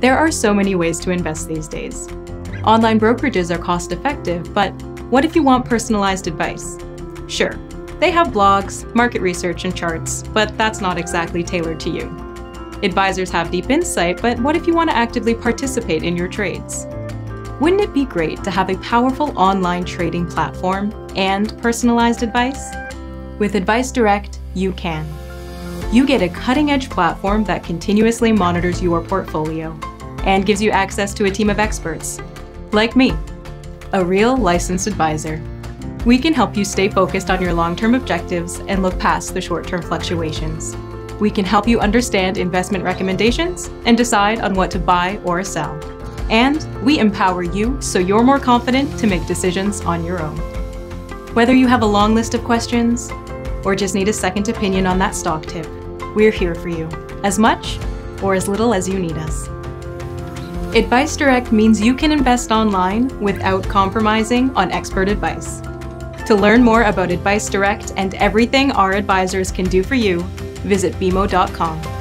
There are so many ways to invest these days. Online brokerages are cost effective, but what if you want personalized advice? Sure, they have blogs, market research, and charts, but that's not exactly tailored to you. Advisors have deep insight, but what if you want to actively participate in your trades? Wouldn't it be great to have a powerful online trading platform and personalized advice? With Advice Direct, you can. You get a cutting edge platform that continuously monitors your portfolio and gives you access to a team of experts, like me, a real licensed advisor. We can help you stay focused on your long term objectives and look past the short term fluctuations. We can help you understand investment recommendations and decide on what to buy or sell. And we empower you so you're more confident to make decisions on your own. Whether you have a long list of questions or just need a second opinion on that stock tip, we're here for you, as much or as little as you need us. Advice Direct means you can invest online without compromising on expert advice. To learn more about Advice Direct and everything our advisors can do for you, visit bmo.com.